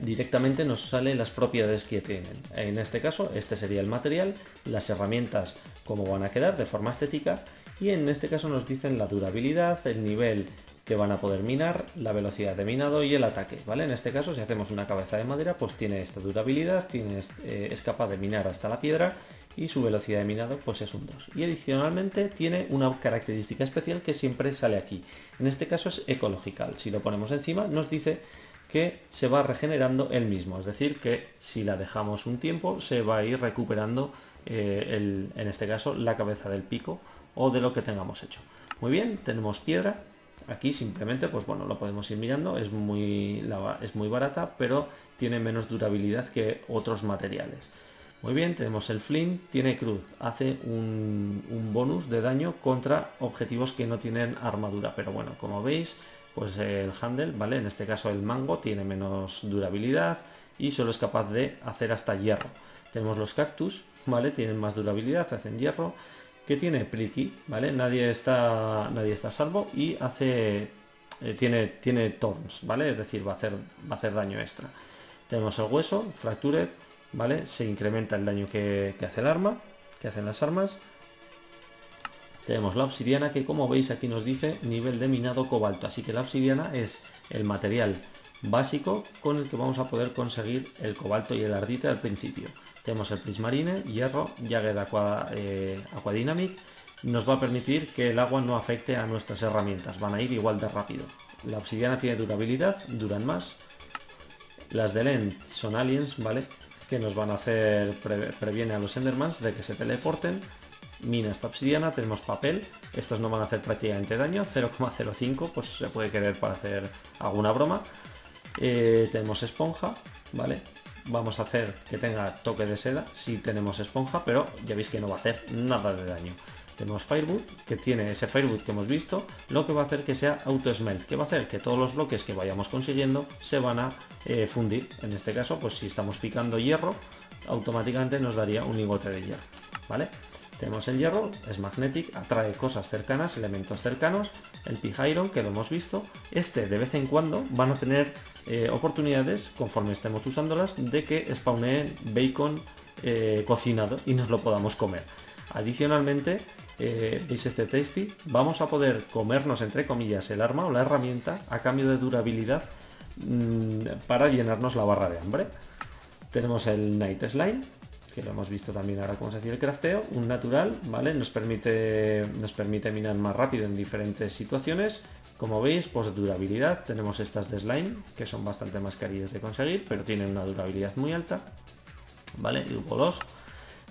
directamente nos salen las propiedades que tienen. En este caso, este sería el material, las herramientas, cómo van a quedar de forma estética y en este caso nos dicen la durabilidad, el nivel van a poder minar, la velocidad de minado y el ataque, ¿vale? En este caso, si hacemos una cabeza de madera, pues tiene esta durabilidad, tiene, eh, es capaz de minar hasta la piedra y su velocidad de minado pues es un 2. Y adicionalmente tiene una característica especial que siempre sale aquí. En este caso es ecological. Si lo ponemos encima nos dice que se va regenerando el mismo. Es decir, que si la dejamos un tiempo se va a ir recuperando eh, en este caso la cabeza del pico o de lo que tengamos hecho. Muy bien, tenemos piedra. Aquí simplemente, pues bueno, lo podemos ir mirando. Es muy, es muy barata, pero tiene menos durabilidad que otros materiales. Muy bien, tenemos el flint, tiene cruz, hace un, un, bonus de daño contra objetivos que no tienen armadura, pero bueno, como veis, pues el handle, ¿vale? En este caso el mango tiene menos durabilidad y solo es capaz de hacer hasta hierro. Tenemos los cactus, ¿vale? Tienen más durabilidad, hacen hierro que tiene Plicky, ¿vale? Nadie está, nadie está salvo y hace, eh, tiene, tiene Thorns, ¿vale? Es decir, va a, hacer, va a hacer daño extra. Tenemos el hueso, Fractured, ¿vale? Se incrementa el daño que, hace el arma, que hacen las armas. Tenemos la obsidiana que como veis aquí nos dice nivel de minado cobalto, así que la obsidiana es el material básico con el que vamos a poder conseguir el cobalto y el ardite al principio. Tenemos el prismarine, hierro, Jagged Aqua, eh, Aquadynamic. Nos va a permitir que el agua no afecte a nuestras herramientas, van a ir igual de rápido. La obsidiana tiene durabilidad, duran más. Las de Lent son aliens, ¿vale? que nos van a hacer, previene a los Endermans de que se teleporten. Mina esta obsidiana, tenemos papel, estos no van a hacer prácticamente daño, 0,05, pues se puede querer para hacer alguna broma. Eh, tenemos esponja, ¿vale? Vamos a hacer que tenga toque de seda si tenemos esponja, pero ya veis que no va a hacer nada de daño. Tenemos Firewood, que tiene ese Firewood que hemos visto, lo que va a hacer que sea Auto Smelt, que va a hacer que todos los bloques que vayamos consiguiendo se van a eh, fundir. En este caso, pues si estamos picando hierro, automáticamente nos daría un lingote de hierro, ¿vale? Tenemos el hierro, es magnetic, atrae cosas cercanas, elementos cercanos, el pig iron, que lo hemos visto. Este de vez en cuando van a tener eh, oportunidades, conforme estemos usándolas, de que spawneen bacon eh, cocinado y nos lo podamos comer. Adicionalmente, eh, veis este tasty, vamos a poder comernos entre comillas el arma o la herramienta a cambio de durabilidad mm, para llenarnos la barra de hambre. Tenemos el Night Slime, que lo hemos visto también ahora cómo se hacía el crafteo, un natural, ¿vale? Nos permite, nos permite minar más rápido en diferentes situaciones. Como veis, pues durabilidad, tenemos estas de slime, que son bastante más carillas de conseguir, pero tienen una durabilidad muy alta, ¿vale? Hubo dos.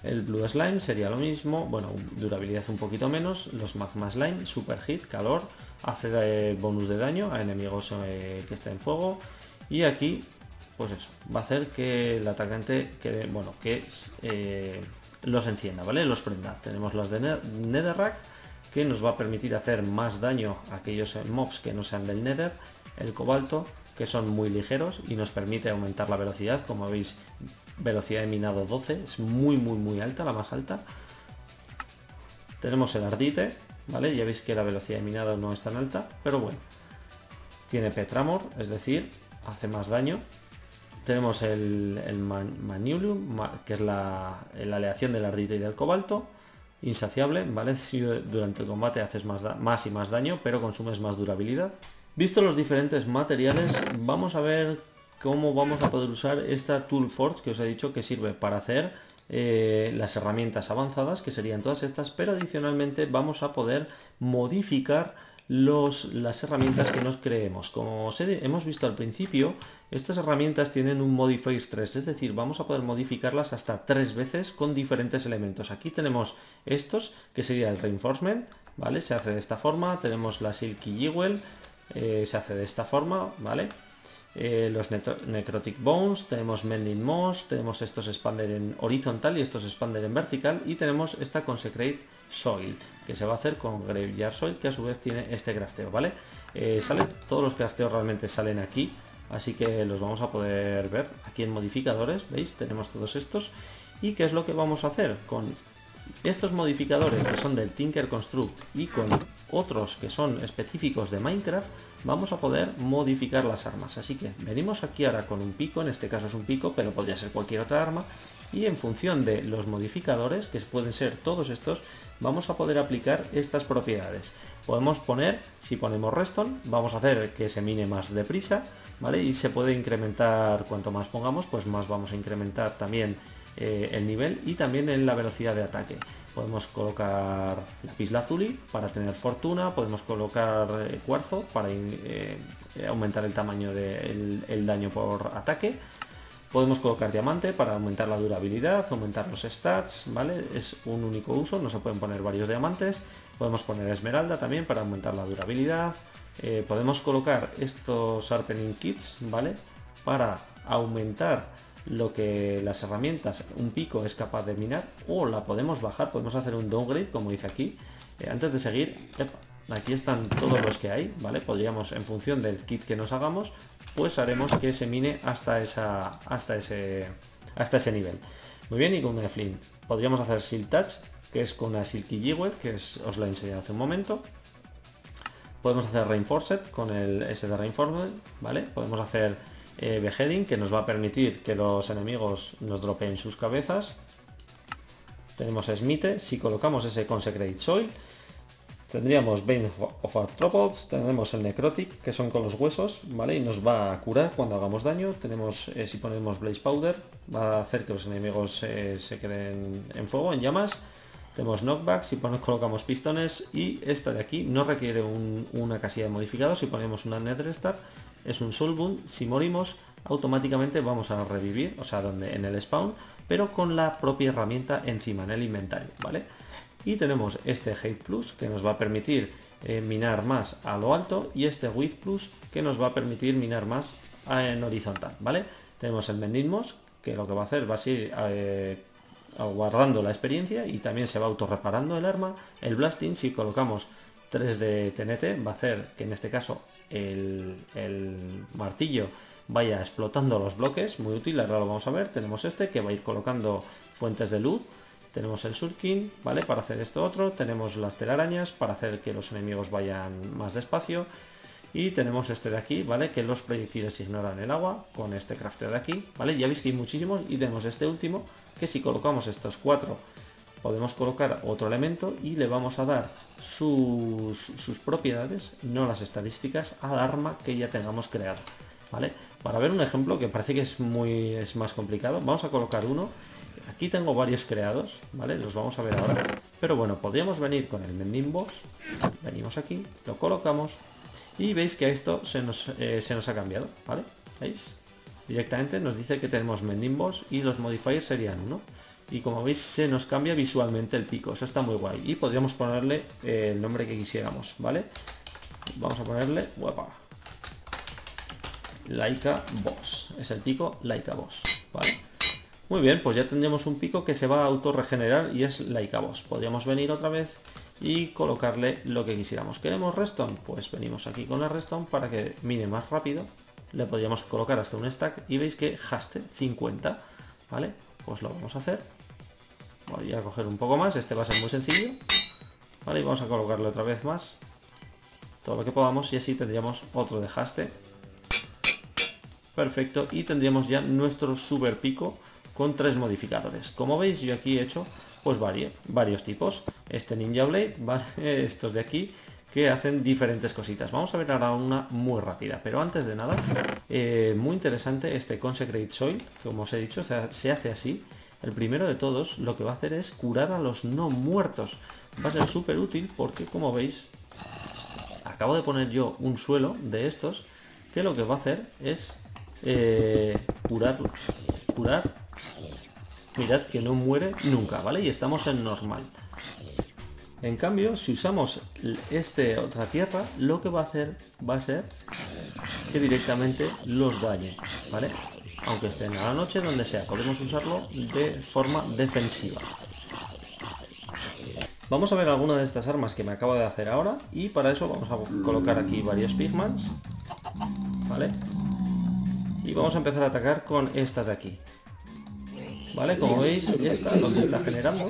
El Blue Slime sería lo mismo, bueno, durabilidad un poquito menos. Los Magma Slime, Super Hit, calor, hace bonus de daño a enemigos eh, que estén en fuego. Y aquí, pues eso, va a hacer que el atacante, que, bueno, que eh, los encienda, ¿vale? Los prenda. Tenemos los de Netherrack, que nos va a permitir hacer más daño a aquellos mobs que no sean del Nether. El cobalto, que son muy ligeros y nos permite aumentar la velocidad, como veis velocidad de minado 12, es muy muy muy alta, la más alta. Tenemos el ardite, ¿vale? Ya veis que la velocidad de minado no es tan alta, pero bueno. Tiene Petramor, es decir, hace más daño. Tenemos el, el que es la, la, aleación del ardite y del cobalto. Insaciable, ¿vale? Si durante el combate haces más, más y más daño, pero consumes más durabilidad. Visto los diferentes materiales, vamos a ver cómo vamos a poder usar esta Tool Forge que os he dicho que sirve para hacer eh, las herramientas avanzadas, que serían todas estas, pero adicionalmente vamos a poder modificar las herramientas que nos creemos. Como os hemos visto al principio, estas herramientas tienen un Modifier 3, es decir, vamos a poder modificarlas hasta tres veces con diferentes elementos. Aquí tenemos estos, que sería el Reinforcement, ¿vale? Se hace de esta forma, tenemos la Silky Jewel, eh, se hace de esta forma, ¿vale? Eh, los Necrotic Bones, tenemos Mending Moss, tenemos estos Expander en horizontal y estos Expander en vertical y tenemos esta Consecrate Soil que se va a hacer con Graveyard Soil que a su vez tiene este crafteo, ¿vale? Eh, todos los crafteos realmente salen aquí, así que los vamos a poder ver aquí en modificadores, ¿veis? Tenemos todos estos y ¿qué es lo que vamos a hacer? Con estos modificadores que son del Tinker Construct y con otros que son específicos de Minecraft, vamos a poder modificar las armas. Así que venimos aquí ahora con un pico, en este caso es un pico, pero podría ser cualquier otra arma, y en función de los modificadores, que pueden ser todos estos, vamos a poder aplicar estas propiedades. Podemos poner, si ponemos Reston, vamos a hacer que se mine más deprisa, ¿vale? Y se puede incrementar, cuanto más pongamos, pues más vamos a incrementar también eh, el nivel y también en la velocidad de ataque. Podemos colocar lápiz lazuli para tener fortuna, podemos colocar eh, cuarzo para eh, aumentar el tamaño del daño por ataque. Podemos colocar diamante para aumentar la durabilidad, aumentar los stats, ¿vale? Es un único uso, no se pueden poner varios diamantes. Podemos poner esmeralda también para aumentar la durabilidad. podemos colocar estos sharpening kits, ¿vale? Para aumentar lo que las herramientas, un pico es capaz de minar o la podemos bajar, podemos hacer un downgrade como dice aquí. Eh, antes de seguir, aquí están todos los que hay, ¿vale? Podríamos, en función del kit que nos hagamos, pues haremos que se mine hasta, esa, hasta, ese, hasta ese nivel. Muy bien, y con una flint podríamos hacer Silk Touch, que es con una Silky Jewel, que os la enseñé hace un momento. Podemos hacer Reinforced con el S de Reinforced, ¿vale? Podemos hacer eh, beheading que nos va a permitir que los enemigos nos dropeen sus cabezas. Tenemos Smite, si colocamos ese Consecrate Soil, tendríamos Bane of Arthropods, tenemos el Necrotic, que son con los huesos, ¿vale? Y nos va a curar cuando hagamos daño. Tenemos, eh, si ponemos Blaze Powder, va a hacer que los enemigos eh, se queden en fuego, en llamas. Tenemos knockback, si ponemos, colocamos pistones y esta de aquí no requiere una casilla de modificado, si ponemos una Nether Star es un Soul Boon, si morimos automáticamente vamos a revivir, o sea, donde en el spawn, pero con la propia herramienta encima, en el inventario, ¿vale? Y tenemos este Hate Plus, que nos va a permitir eh, minar más a lo alto, y este Width Plus, que nos va a permitir minar más en horizontal, ¿vale? Tenemos el Mending que lo que va a hacer va a ir eh, guardando la experiencia y también se va autorreparando el arma. El Blasting, si colocamos 3 de TNT, va a hacer que en este caso el, el martillo vaya explotando los bloques, muy útil, ahora lo vamos a ver, tenemos este que va a ir colocando fuentes de luz, tenemos el surking, ¿vale? Para hacer esto otro, tenemos las telarañas para hacer que los enemigos vayan más despacio, y tenemos este de aquí, ¿vale? Que los proyectiles ignoran el agua con este crafteo de aquí, ¿vale? Ya veis que hay muchísimos y tenemos este último que si colocamos estos cuatro podemos colocar otro elemento y le vamos a dar sus, sus propiedades, no las estadísticas, al arma que ya tengamos creado, ¿vale? Para ver un ejemplo que parece que es muy es más complicado, vamos a colocar uno. Aquí tengo varios creados, ¿vale? Los vamos a ver ahora. Pero bueno, podríamos venir con el Mending Box. Venimos aquí, lo colocamos, y veis que esto se nos, eh, se nos ha cambiado, ¿vale? ¿Veis? Directamente nos dice que tenemos mending boss y los modifiers serían uno. Y como veis se nos cambia visualmente el pico, eso está muy guay. Y podríamos ponerle eh, el nombre que quisiéramos, ¿vale? Vamos a ponerle, guapa, Laika Boss. Es el pico Laika Boss, ¿vale? Muy bien, pues ya tendríamos un pico que se va a auto regenerar y es Laika Boss. Podríamos venir otra vez y colocarle lo que quisiéramos. ¿Queremos redstone? Pues venimos aquí con la redstone para que mine más rápido. Le podríamos colocar hasta un stack y veis que haste 50, ¿vale? Pues lo vamos a hacer. Voy a coger un poco más, este va a ser muy sencillo. Vale, y vamos a colocarle otra vez más. Todo lo que podamos y así tendríamos otro de haste. Perfecto, y tendríamos ya nuestro super pico con tres modificadores. Como veis, yo aquí he hecho pues varios, varios tipos. Este Ninja Blade, estos de aquí, que hacen diferentes cositas. Vamos a ver ahora una muy rápida, pero antes de nada, eh, muy interesante este Consecrate Soil, como os he dicho, se hace así. El primero de todos lo que va a hacer es curar a los no muertos. Va a ser súper útil porque, como veis, acabo de poner yo un suelo de estos que lo que va a hacer es eh, curar, curar mirad que no muere nunca, ¿vale? Y estamos en normal. En cambio, si usamos este otra tierra, lo que va a hacer va a ser que directamente los dañe, ¿vale? Aunque estén a la noche, donde sea, podemos usarlo de forma defensiva. Vamos a ver alguna de estas armas que me acabo de hacer ahora y para eso vamos a colocar aquí varios pigmans, ¿vale? Y vamos a empezar a atacar con estas de aquí. ¿Vale? Como veis, esta lo que está generando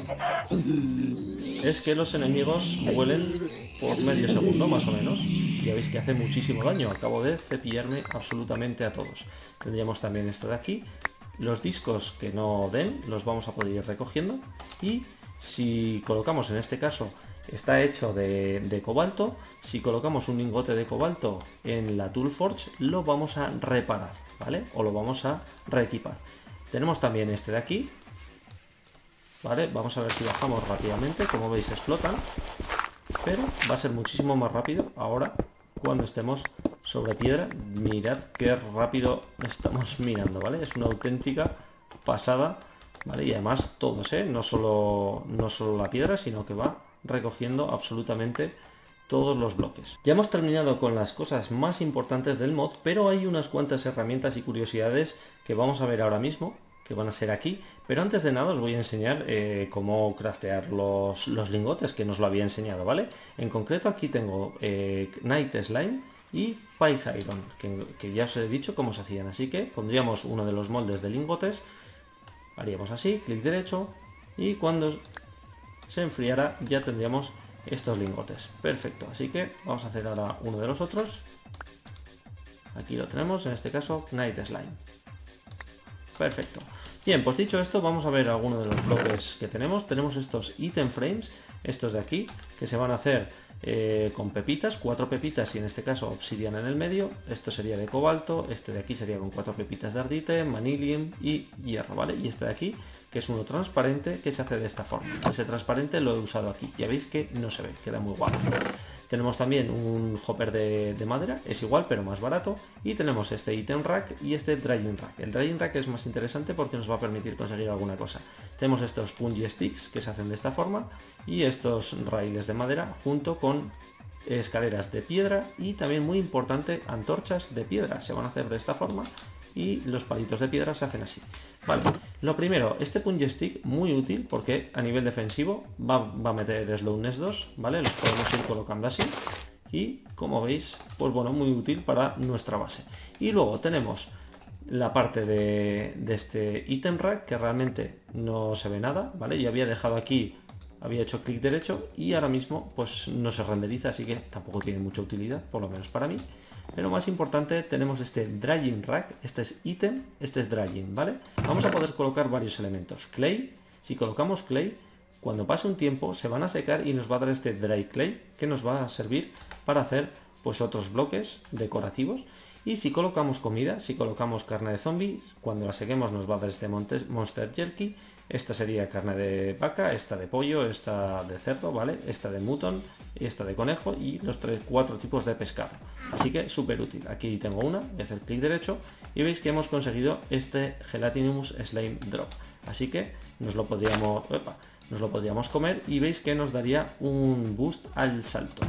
es que los enemigos vuelen por medio segundo más o menos. Ya veis que hace muchísimo daño. Acabo de cepillarme absolutamente a todos. Tendríamos también esto de aquí. Los discos que no den los vamos a poder ir recogiendo. Y si colocamos en este caso está hecho de, de, cobalto. Si colocamos un lingote de cobalto en la Tool Forge, lo vamos a reparar, ¿vale? O lo vamos a reequipar. Tenemos también este de aquí. Vale, vamos a ver si bajamos rápidamente. Como veis explotan. Pero va a ser muchísimo más rápido ahora cuando estemos sobre piedra. Mirad qué rápido estamos minando, ¿vale? Es una auténtica pasada, ¿vale? Y además todos, ¿eh? No solo, no solo la piedra, sino que va recogiendo absolutamente todos los bloques. Ya hemos terminado con las cosas más importantes del mod, pero hay unas cuantas herramientas y curiosidades que vamos a ver ahora mismo, que van a ser aquí. Pero antes de nada os voy a enseñar eh, cómo craftear los, lingotes, que nos lo había enseñado, ¿vale? En concreto aquí tengo eh, Night Slime y Pie Iron, que, que ya os he dicho cómo se hacían. Así que pondríamos uno de los moldes de lingotes, haríamos así, clic derecho, y cuando se enfriara ya tendríamos estos lingotes. Perfecto, así que vamos a hacer ahora uno de los otros. Aquí lo tenemos, en este caso Night Slime. Perfecto. Bien, pues dicho esto, vamos a ver algunos de los bloques que tenemos. Tenemos estos item frames, estos de aquí, que se van a hacer eh, con pepitas, cuatro pepitas y en este caso obsidiana en el medio. Esto sería de cobalto, este de aquí sería con cuatro pepitas de ardite, manilium y hierro, ¿vale? Y este de aquí que es uno transparente que se hace de esta forma. Ese transparente lo he usado aquí, ya veis que no se ve, queda muy guapo. Tenemos también un hopper de, madera, es igual pero más barato. Y tenemos este item rack y este drying rack. El drying rack es más interesante porque nos va a permitir conseguir alguna cosa. Tenemos estos punji sticks que se hacen de esta forma y estos raíles de madera junto con escaleras de piedra y también muy importante antorchas de piedra. Se van a hacer de esta forma y los palitos de piedra se hacen así. Vale, lo primero, este punch stick muy útil porque a nivel defensivo va, a meter slowness 2, ¿vale? Los podemos ir colocando así y como veis, pues bueno, muy útil para nuestra base. Y luego tenemos la parte de, de este item rack que realmente no se ve nada, ¿vale? Yo había dejado aquí había hecho clic derecho y ahora mismo pues no se renderiza, así que tampoco tiene mucha utilidad, por lo menos para mí. Pero más importante tenemos este drying rack, este es ítem, este es drying, ¿vale? Vamos a poder colocar varios elementos. Clay, si colocamos clay, cuando pase un tiempo se van a secar y nos va a dar este dry clay que nos va a servir para hacer pues otros bloques decorativos. Y si colocamos comida, si colocamos carne de zombies, cuando la sequemos nos va a dar este monster jerky esta sería carne de vaca, esta de pollo, esta de cerdo, ¿vale? Esta de mutton, esta de conejo y los tres, cuatro tipos de pescado. Así que súper útil. Aquí tengo una, voy a hacer clic derecho y veis que hemos conseguido este Gelatinous Slime Drop. Así que nos lo podríamos, nos lo podríamos comer y veis que nos daría un boost al salto.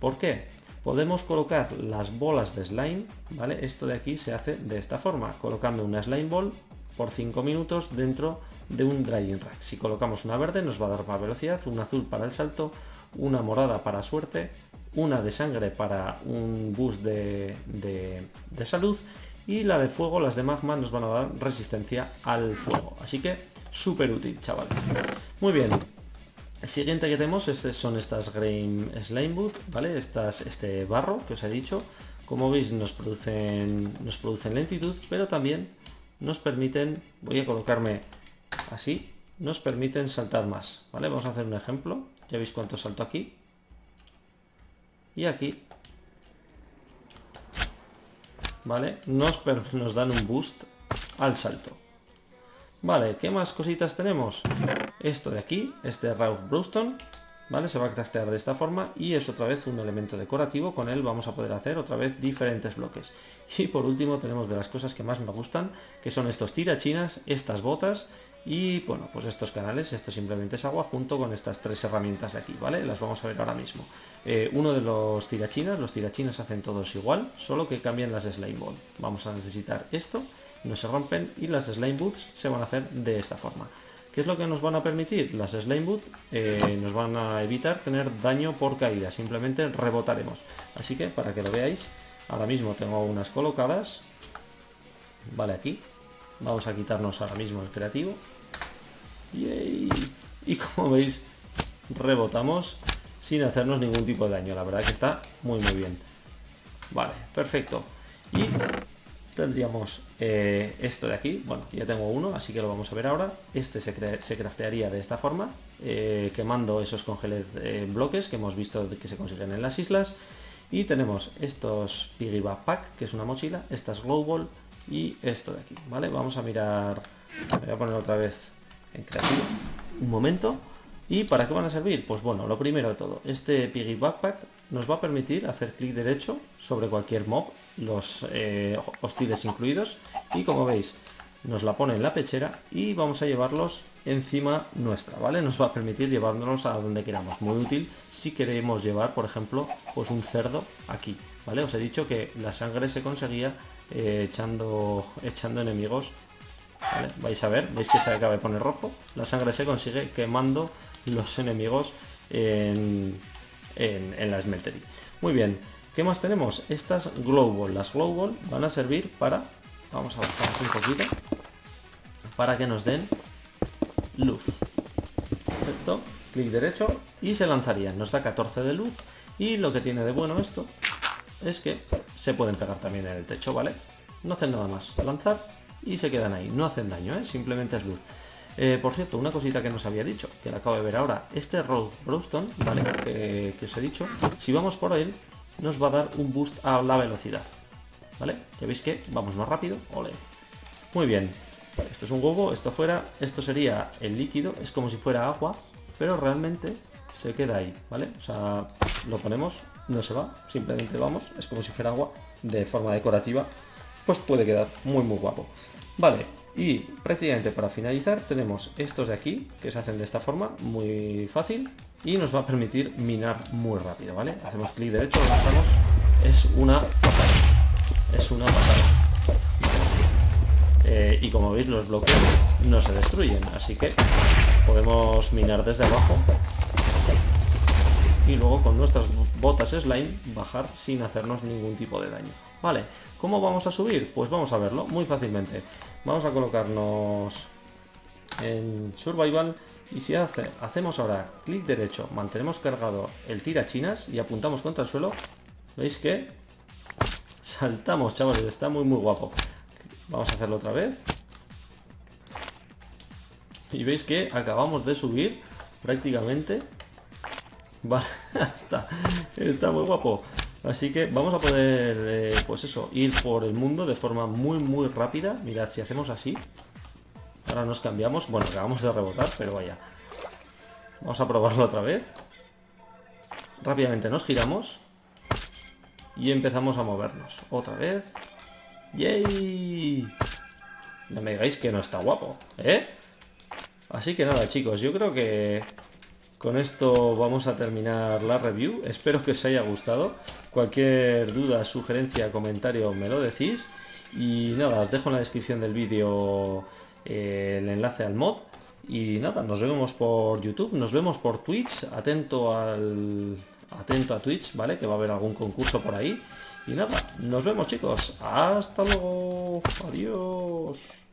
¿Por qué? Podemos colocar las bolas de slime, ¿vale? Esto de aquí se hace de esta forma, colocando una slime ball por 5 minutos dentro de un drying rack. Si colocamos una verde nos va a dar más velocidad, un azul para el salto, una morada para suerte, una de sangre para un boost de, de, salud y la de fuego, las de magma nos van a dar resistencia al fuego. Así que súper útil, chavales. Muy bien. El siguiente que tenemos este son estas Grain Slime Boot, ¿vale? Estas, este barro que os he dicho. Como veis nos producen, nos producen lentitud, pero también nos permiten, voy a colocarme así, nos permiten saltar más, ¿vale? Vamos a hacer un ejemplo, ya veis cuánto salto aquí, y aquí, ¿vale? Nos, nos dan un boost al salto. Vale, ¿qué más cositas tenemos? Esto de aquí, este Ralph Brewston, ¿vale? Se va a craftear de esta forma y es otra vez un elemento decorativo, con él vamos a poder hacer otra vez diferentes bloques. Y por último tenemos de las cosas que más me gustan, que son estos tirachinas, estas botas y bueno, pues estos canales, esto simplemente es agua junto con estas tres herramientas de aquí, ¿vale? Las vamos a ver ahora mismo. Eh, uno de los tirachinas, los tirachinas hacen todos igual, solo que cambian las slime ball. Vamos a necesitar esto, no se rompen y las slime boots se van a hacer de esta forma. ¿Qué es lo que nos van a permitir? Las Slime Boot eh, nos van a evitar tener daño por caída, simplemente rebotaremos. Así que para que lo veáis, ahora mismo tengo unas colocadas, vale aquí, vamos a quitarnos ahora mismo el creativo, y como veis, rebotamos sin hacernos ningún tipo de daño, la verdad que está muy muy bien. Vale, perfecto. Y tendríamos eh, esto de aquí, bueno, ya tengo uno, así que lo vamos a ver ahora. Este se, se craftearía de esta forma, eh, quemando esos congeled eh, bloques que hemos visto que se consiguen en las islas. Y tenemos estos Piggy Backpack, que es una mochila, estas Global y esto de aquí, ¿vale? Vamos a mirar, voy a poner otra vez en creativo, un momento. ¿Y para qué van a servir? Pues bueno, lo primero de todo, este Piggy Backpack nos va a permitir hacer clic derecho sobre cualquier mob, los eh, hostiles incluidos, y como veis, nos la pone en la pechera y vamos a llevarlos encima nuestra, ¿vale? Nos va a permitir llevándonos a donde queramos. Muy útil si queremos llevar, por ejemplo, pues un cerdo aquí, ¿vale? Os he dicho que la sangre se conseguía eh, echando, echando enemigos, Vais a ver, veis que se acaba de poner rojo. La sangre se consigue quemando los enemigos en, en, la smeltery. Muy bien, ¿qué más tenemos? Estas global. Las global van a servir para... Vamos a bajar un poquito. Para que nos den luz. Perfecto. Clic derecho y se lanzarían. Nos da 14 de luz. Y lo que tiene de bueno esto es que se pueden pegar también en el techo, ¿vale? No hacen nada más. Lanzar y se quedan ahí. No hacen daño, ¿eh? simplemente es luz. Eh, por cierto, una cosita que nos había dicho, que la acabo de ver ahora, este Road ¿vale? Que, os he dicho, si vamos por él, nos va a dar un boost a la velocidad. ¿Vale? Ya veis que vamos más rápido, ole. Muy bien. esto es un huevo, esto fuera, esto sería el líquido, es como si fuera agua, pero realmente se queda ahí, ¿vale? O sea, lo ponemos no se va, simplemente vamos, es como si fuera agua, de forma decorativa, pues puede quedar muy muy guapo. Vale, y prácticamente para finalizar tenemos estos de aquí, que se hacen de esta forma, muy fácil, y nos va a permitir minar muy rápido, ¿vale? Hacemos clic derecho, lo es una pasada, es una pasada. Eh, y como veis los bloques no se destruyen, así que podemos minar desde abajo y luego con nuestras botas slime bajar sin hacernos ningún tipo de daño. Vale, ¿cómo vamos a subir? Pues vamos a verlo muy fácilmente. Vamos a colocarnos en Survival y si hace, hacemos ahora clic derecho, mantenemos cargado el tirachinas y apuntamos contra el suelo, veis que saltamos, chavales, está muy muy guapo. Vamos a hacerlo otra vez. Y veis que acabamos de subir prácticamente Vale, está, está muy guapo. Así que vamos a poder, eh, pues eso, ir por el mundo de forma muy, muy rápida. Mirad, si hacemos así, ahora nos cambiamos. Bueno, acabamos de rebotar, pero vaya. Vamos a probarlo otra vez. Rápidamente nos giramos. Y empezamos a movernos. Otra vez. ¡Yay! No me digáis que no está guapo, ¿eh? Así que nada, chicos, yo creo que con esto vamos a terminar la review. Espero que os haya gustado. Cualquier duda, sugerencia, comentario me lo decís. Y nada, os dejo en la descripción del vídeo eh, el enlace al mod. Y nada, nos vemos por YouTube, nos vemos por Twitch. Atento al... Atento a Twitch, ¿vale? Que va a haber algún concurso por ahí. Y nada, nos vemos chicos. Hasta luego. Adiós.